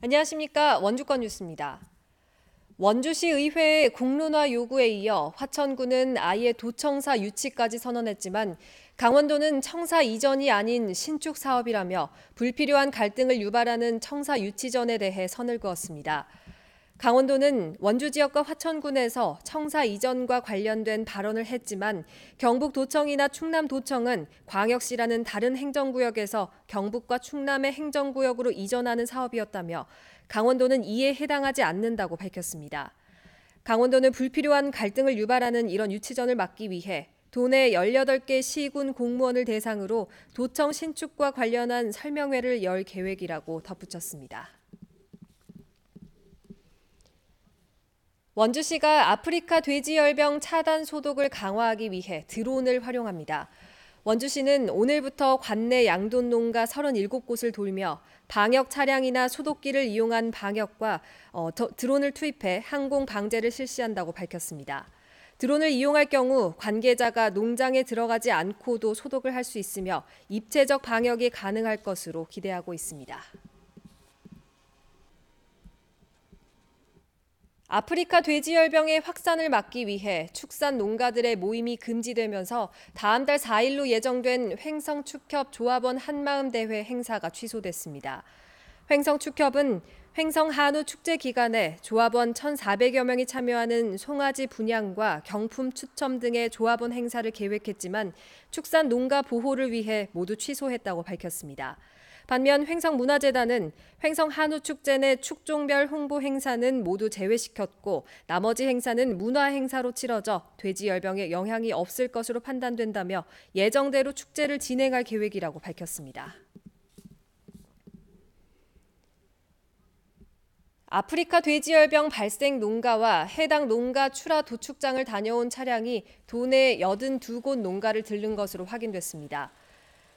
안녕하십니까. 원주권 뉴스입니다. 원주시 의회의 공론화 요구에 이어 화천구는 아예 도청사 유치까지 선언했지만 강원도는 청사 이전이 아닌 신축 사업이라며 불필요한 갈등을 유발하는 청사 유치전에 대해 선을 그었습니다. 강원도는 원주 지역과 화천군에서 청사 이전과 관련된 발언을 했지만 경북도청이나 충남도청은 광역시라는 다른 행정구역에서 경북과 충남의 행정구역으로 이전하는 사업이었다며 강원도는 이에 해당하지 않는다고 밝혔습니다. 강원도는 불필요한 갈등을 유발하는 이런 유치전을 막기 위해 도내 18개 시군 공무원을 대상으로 도청 신축과 관련한 설명회를 열 계획이라고 덧붙였습니다. 원주시가 아프리카 돼지열병 차단 소독을 강화하기 위해 드론을 활용합니다. 원주시는 오늘부터 관내 양돈 농가 37곳을 돌며 방역 차량이나 소독기를 이용한 방역과 어, 드론을 투입해 항공 방제를 실시한다고 밝혔습니다. 드론을 이용할 경우 관계자가 농장에 들어가지 않고도 소독을 할 수 있으며 입체적 방역이 가능할 것으로 기대하고 있습니다. 아프리카 돼지열병의 확산을 막기 위해 축산 농가들의 모임이 금지되면서 다음 달 4일로 예정된 횡성축협 조합원 한마음 대회 행사가 취소됐습니다. 횡성축협은 횡성 한우 축제 기간에 조합원 1,400여 명이 참여하는 송아지 분양과 경품 추첨 등의 조합원 행사를 계획했지만 축산 농가 보호를 위해 모두 취소했다고 밝혔습니다. 반면 횡성문화재단은 횡성 한우축제 내 축종별 홍보 행사는 모두 제외시켰고 나머지 행사는 문화 행사로 치러져 돼지 열병에 영향이 없을 것으로 판단된다며 예정대로 축제를 진행할 계획이라고 밝혔습니다. 아프리카 돼지열병 발생 농가와 해당 농가 출하 도축장을 다녀온 차량이 도내 82곳 농가를 들른 것으로 확인됐습니다.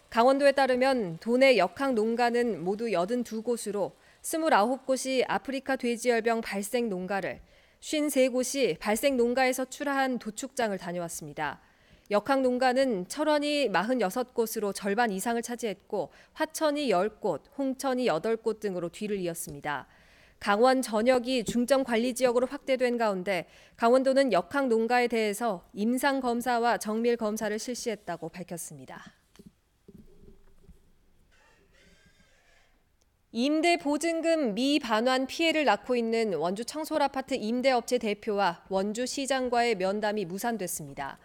강원도에 따르면 도내 역학 농가는 모두 82곳으로 29곳이 아프리카 돼지열병 발생 농가를 53곳이 발생 농가에서 출하한 도축장을 다녀왔습니다. 역학 농가는 철원이 46곳으로 절반 이상을 차지했고 화천이 10곳, 홍천이 8곳 등으로 뒤를 이었습니다. 강원 전역이 중점 관리 지역으로 확대된 가운데 강원도는 역학 농가에 대해서 임상 검사와 정밀 검사를 실시했다고 밝혔습니다. 임대 보증금 미반환 피해를 낳고 있는 원주 청솔 아파트 임대업체 대표와 원주 시장과의 면담이 무산됐습니다.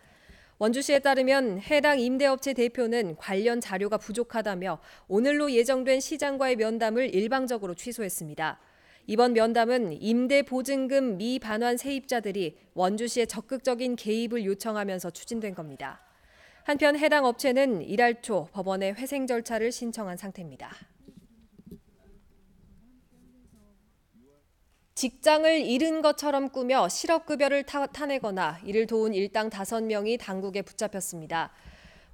원주시에 따르면 해당 임대업체 대표는 관련 자료가 부족하다며 오늘로 예정된 시장과의 면담을 일방적으로 취소했습니다. 이번 면담은 임대 보증금 미반환 세입자들이 원주시에 적극적인 개입을 요청하면서 추진된 겁니다. 한편 해당 업체는 이달 초 법원에 회생 절차를 신청한 상태입니다. 직장을 잃은 것처럼 꾸며 실업급여를 타내거나 이를 도운 일당 5명이 당국에 붙잡혔습니다.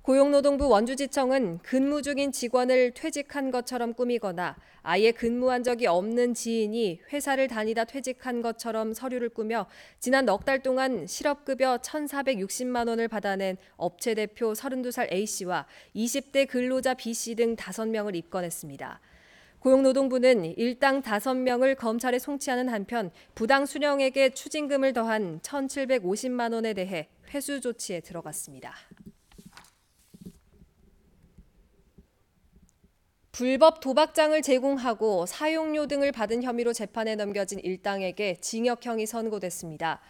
고용노동부 원주지청은 근무 중인 직원을 퇴직한 것처럼 꾸미거나 아예 근무한 적이 없는 지인이 회사를 다니다 퇴직한 것처럼 서류를 꾸며 지난 넉 달 동안 실업급여 1,460만 원을 받아낸 업체 대표 32살 A씨와 20대 근로자 B씨 등 5명을 입건했습니다. 고용노동부는 일당 5명을 검찰에 송치하는 한편 부당 수령에게 추징금을 더한 1,750만 원에 대해 회수 조치에 들어갔습니다. 불법 도박장을 제공하고 사용료 등을 받은 혐의로 재판에 넘겨진 일당에게 징역형이 선고됐습니다.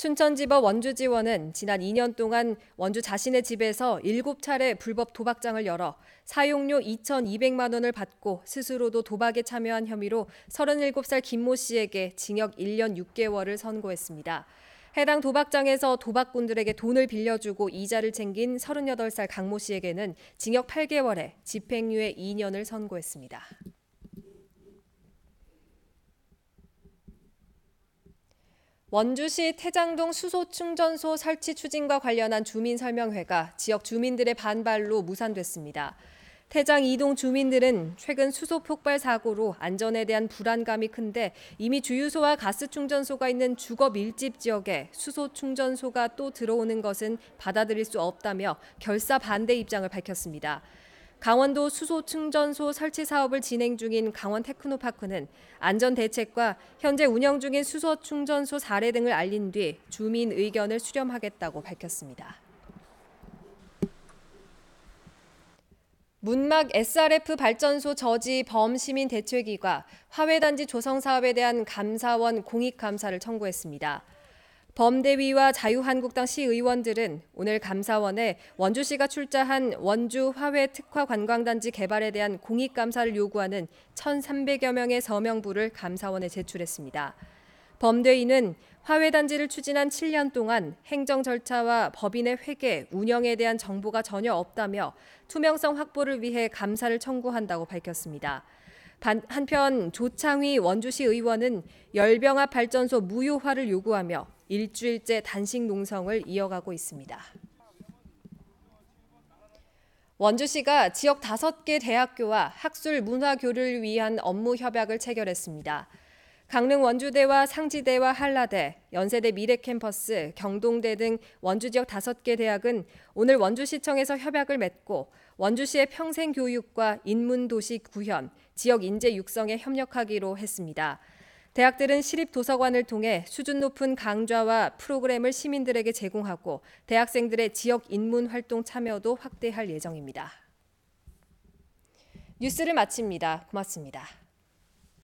춘천지법 원주지원은 지난 2년 동안 원주 자신의 집에서 7차례 불법 도박장을 열어 사용료 2,200만 원을 받고 스스로도 도박에 참여한 혐의로 37살 김모 씨에게 징역 1년 6개월을 선고했습니다. 해당 도박장에서 도박꾼들에게 돈을 빌려주고 이자를 챙긴 38살 강모 씨에게는 징역 8개월에 집행유예 2년을 선고했습니다. 원주시 태장동 수소 충전소 설치 추진과 관련한 주민 설명회가 지역 주민들의 반발로 무산됐습니다. 태장 이동 주민들은 최근 수소 폭발 사고로 안전에 대한 불안감이 큰데 이미 주유소와 가스 충전소가 있는 주거 밀집 지역에 수소 충전소가 또 들어오는 것은 받아들일 수 없다며 결사 반대 입장을 밝혔습니다. 강원도 수소 충전소 설치 사업을 진행 중인 강원 테크노파크는 안전 대책과 현재 운영 중인 수소 충전소 사례 등을 알린 뒤 주민 의견을 수렴하겠다고 밝혔습니다. 문막 SRF 발전소 저지 범시민 대책위가 화훼단지 조성 사업에 대한 감사원 공익 감사를 청구했습니다. 범대위와 자유한국당 시의원들은 오늘 감사원에 원주시가 출자한 원주 화훼 특화 관광단지 개발에 대한 공익 감사를 요구하는 1,300여 명의 서명부를 감사원에 제출했습니다. 범대위는 화훼단지를 추진한 7년 동안 행정 절차와 법인의 회계, 운영에 대한 정보가 전혀 없다며 투명성 확보를 위해 감사를 청구한다고 밝혔습니다. 한편 조창휘 원주시 의원은 열병합 발전소 무효화를 요구하며 일주일째 단식 농성을 이어가고 있습니다. 원주시가 지역 5개 대학교와 학술 문화 교류를 위한 업무 협약을 체결했습니다. 강릉 원주대와 상지대와 한라대, 연세대 미래캠퍼스, 경동대 등 원주 지역 5개 대학은 오늘 원주시청에서 협약을 맺고 원주시의 평생 교육과 인문도시 구현, 지역 인재 육성에 협력하기로 했습니다. 대학들은 시립 도서관을 통해 수준 높은 강좌와 프로그램을 시민들에게 제공하고 대학생들의 지역 인문 활동 참여도 확대할 예정입니다. 뉴스를 마칩니다. 고맙습니다.